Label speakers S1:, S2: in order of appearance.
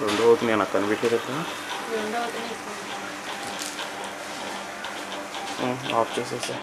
S1: రెండు అవుతున్నాయి నాకు కనిపించేది ఆఫ్ చేసేసా